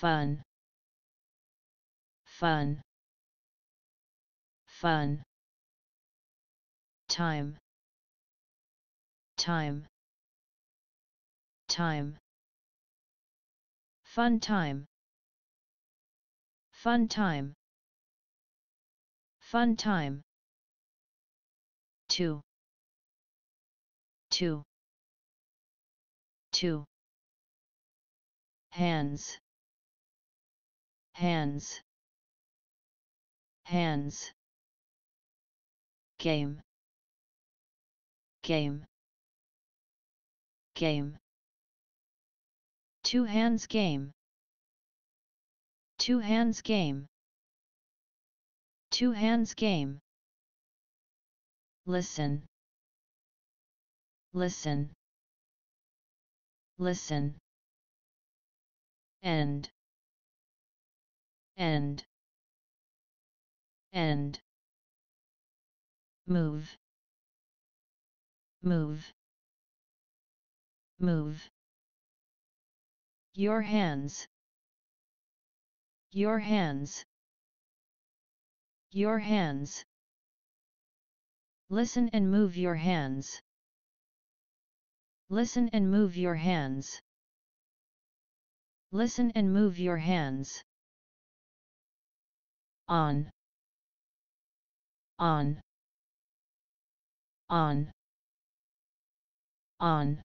fun. Fun. Fun. Time. Time. Time. Fun time. Fun time. Fun time. 2 2 2 hands hands hands game game game. Two hands game two hands game two hands game. Listen listen listen. End end end move move move. Your hands your hands your hands. Listen and move your hands. Listen and move your hands. Listen and move your hands on on on on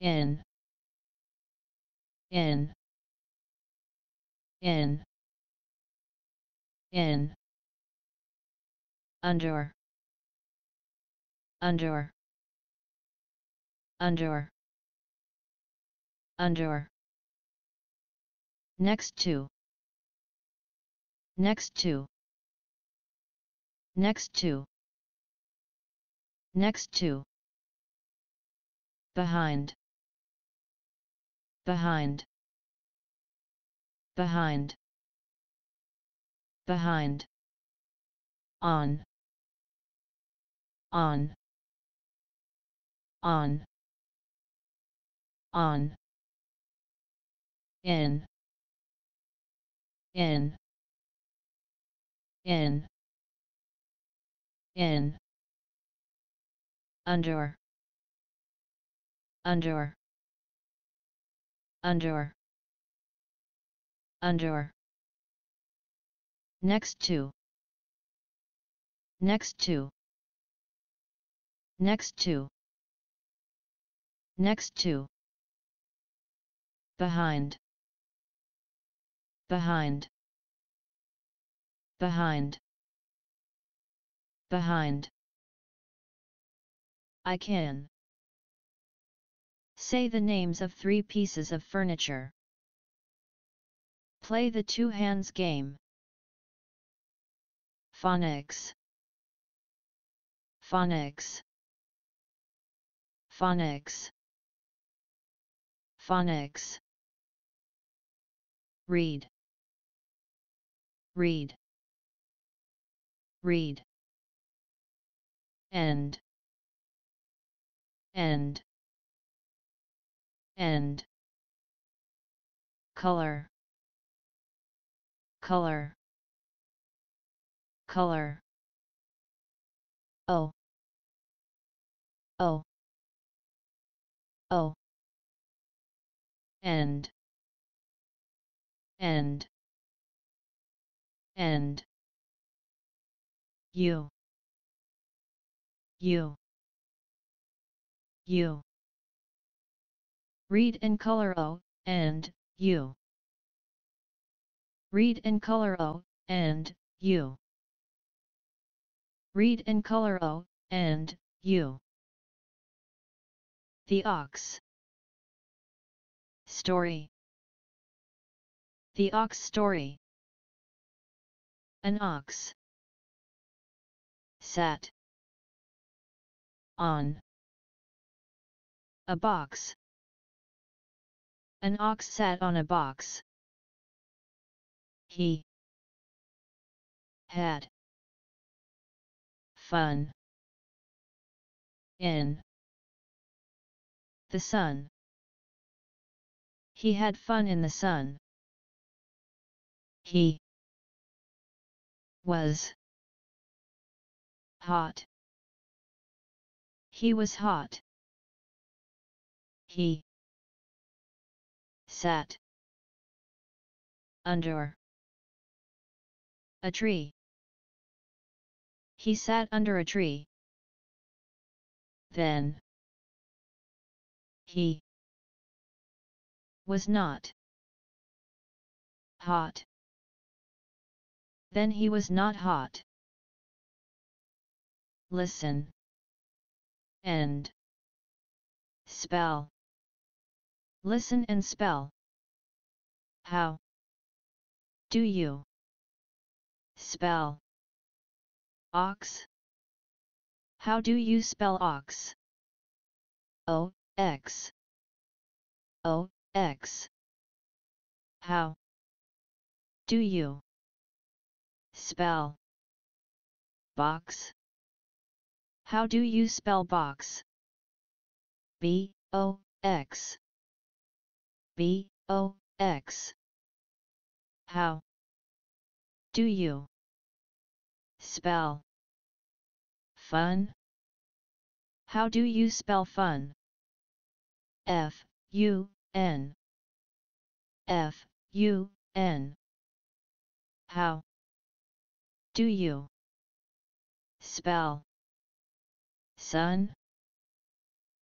in in in in under under under under. Next to next to. Next to. Next to. Behind. Behind. Behind. Behind. On. On. On. On. In in in in under under under under. Next to next to next to next to. Behind behind behind. Behind. I can. Say the names of three pieces of furniture. Play the two hands game. Phonics. Phonics. Phonics. Phonics. Read. Read read. End. End. End. Color. Color. Color. Oh oh oh end. End. End you you you. Read in color o and you read in color o and you read in color o and you the ox. Story. The ox story. An ox sat on. A box. An ox sat on a box. He. Had. Fun. In. The sun. He had fun in the sun. He. Was hot. He was hot. He sat under a tree. He sat under a tree. Then he was not hot. Then he was not hot. Listen and spell. Listen and spell. How do you spell ox? How do you spell ox? O X O X How do you spell box? How do you spell box? B O X B O X How do you spell fun? How do you spell fun? F U N F U N How do you spell sun?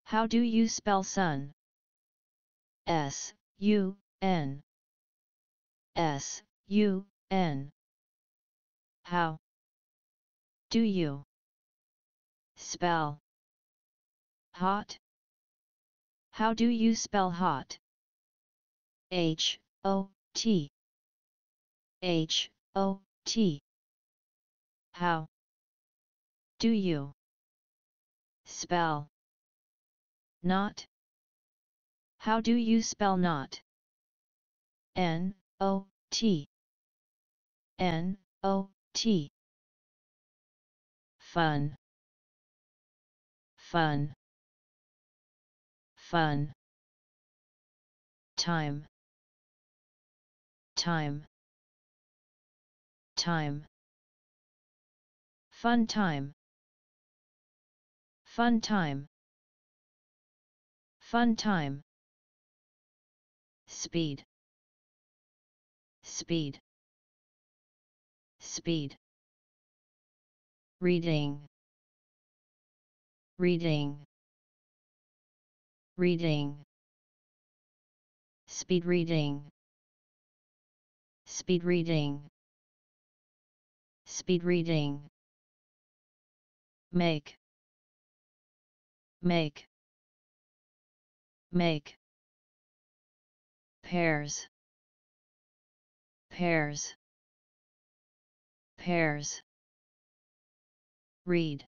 How do you spell sun? S U N S U N How do you spell hot? How do you spell hot? H O T H O T How do you spell. Not? How do you spell not? N O T. N O T. Fun. Fun. Fun. Time. Time. Time. Fun time Fun time. Fun time. Speed. Speed. Speed. Reading. Reading. Reading. Speed reading. Speed reading. Speed reading. Make Make. Make. Pairs. Pairs. Pairs. Read.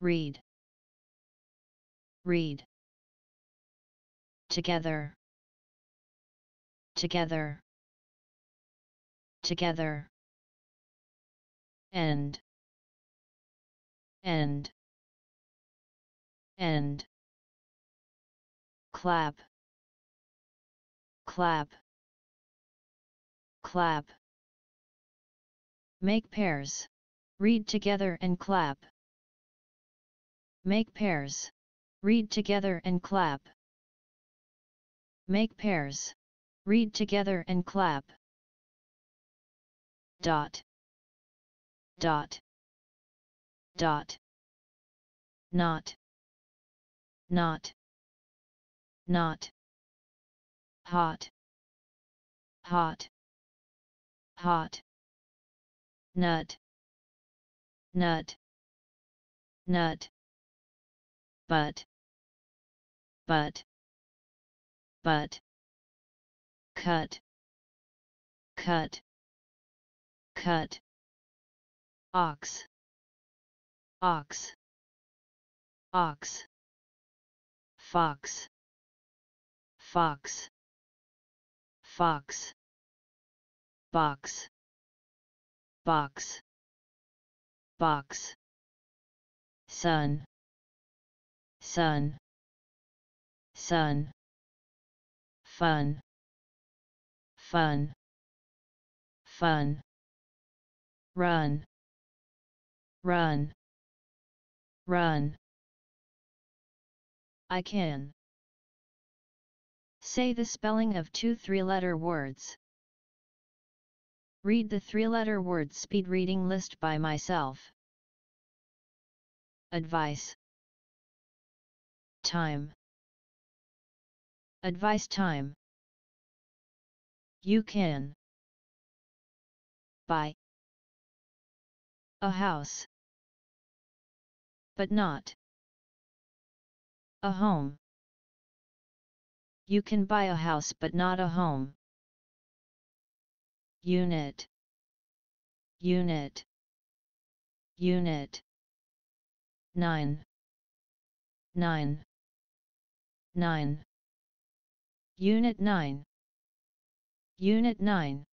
Read. Read. Together. Together. Together. End. End End Clap Clap Clap Make pairs. Read together and clap. Make pairs. Read together and clap. Make pairs. Read together and clap. Dot. Dot. Dot. Not. Not. Not. Hot. Hot. Hot. Nut. Nut. Nut. But. But. But. Cut. Cut. Cut. Ox. Ox. Ox. Fox. Fox. Fox. Box. Box. Box. Sun. Sun. Sun. fun, fun, fun, run, run, run. I can. Say the spelling of two three-letter words. Read the three-letter word speed reading list by myself. Advice. Time. Advice time. You can. Buy. A house. But not a home. You can buy a house but not a home. Unit. Unit. Unit. 9 9 9 Unit 9 Unit 9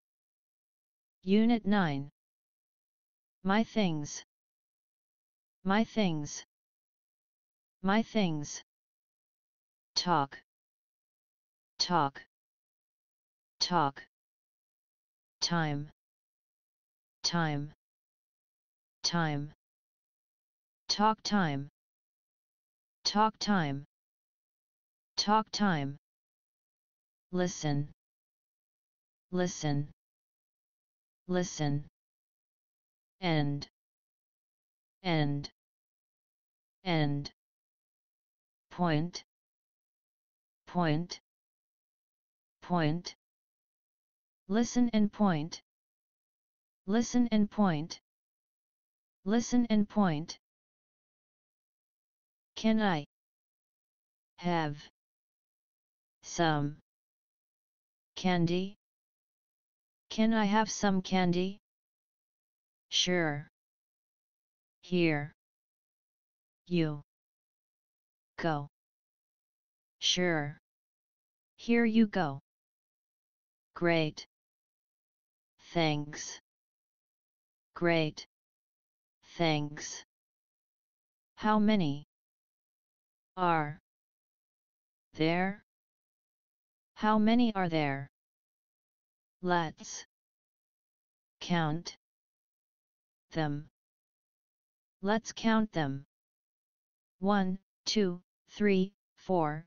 Unit 9 My things. My things. My things Talk. Talk. Talk. Time. Time. Time. Talk time. Talk time. Talk time. Listen. Listen. Listen. End. End. End. Point Point Point Listen and point Listen and point Listen and point Can I have some candy? Can I have some candy? Sure. Here. You. Go. Sure. Here you go. Great. Thanks. Great. Thanks. How many are there? How many are there? Let's count them. Let's count them. 1, 2, 3, 4,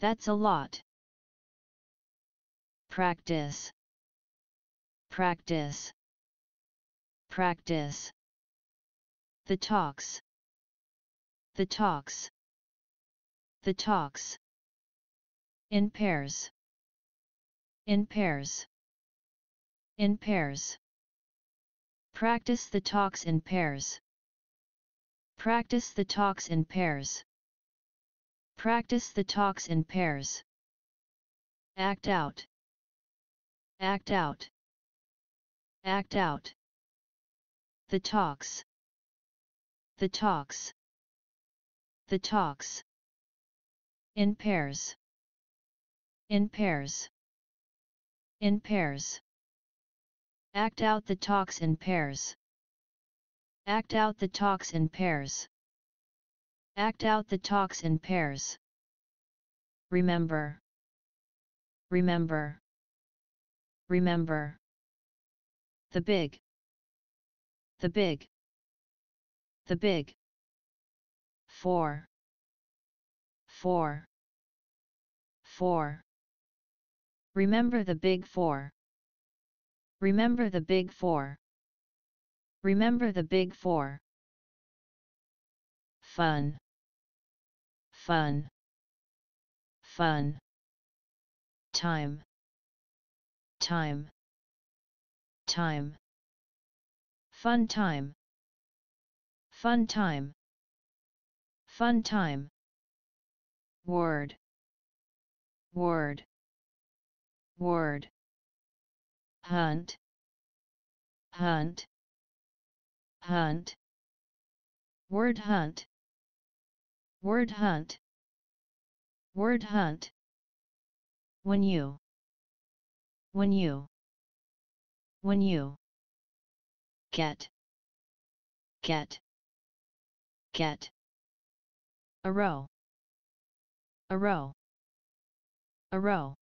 That's a lot. Practice. Practice. Practice. The talks. The talks. The talks. In pairs. In pairs. In pairs. Practice the talks in pairs. Practice the talks in pairs. Practice the talks in pairs. Act out. Act out. Act out. The talks. The talks. The talks. In pairs. In pairs. In pairs. Act out the talks in pairs. Act out the talks in pairs. Act out the talks in pairs. Remember. Remember. Remember. The big. The big. The big. Four. Four. Four. Remember the big four. Remember the big four. Remember the big four. Fun. Fun. Fun. Time. Time. Time. Fun time. Fun time. Fun time. Word. Word word hunt hunt hunt word hunt word hunt. Word hunt. When you. When you. When you. Get. Get. Get. A row. A row. A row.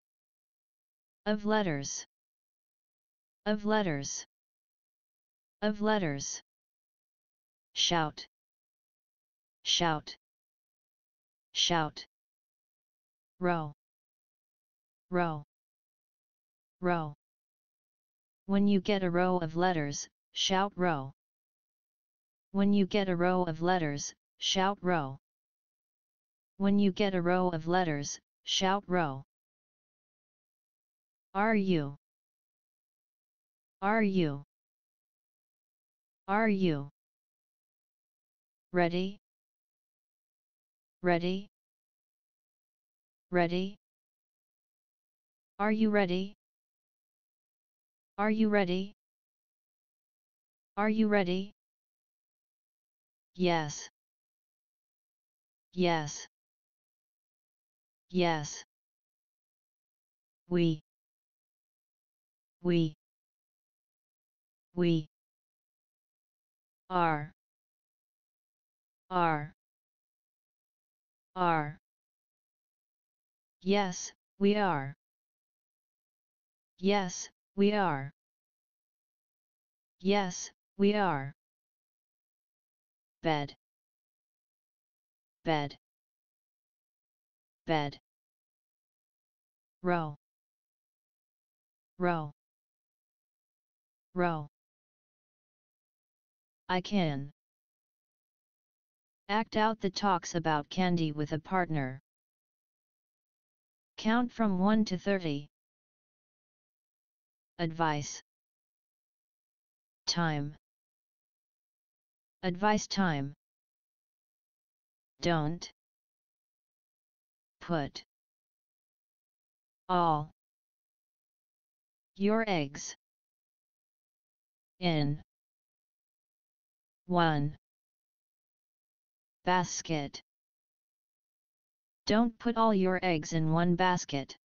Of letters. Of letters. Of letters. Shout. Shout shout. Row. Row. Row. When you get a row of letters shout row. When you get a row of letters shout row. When you get a row of letters shout row. Are you? Are you? Are you? Ready ready? Ready? Are you ready? Are you ready? Are you ready? Yes. Yes. Yes. We. We. We. Are. Are are. Yes we are. Yes we are. Yes we are. Bed. Bed. Bed. Row. Row. Row. I can act out the talks about candy with a partner. Count from 1 to 30 advice. Time. Advice time. Don't. Put. All. Your eggs. In. One basket. Don't put all your eggs in one basket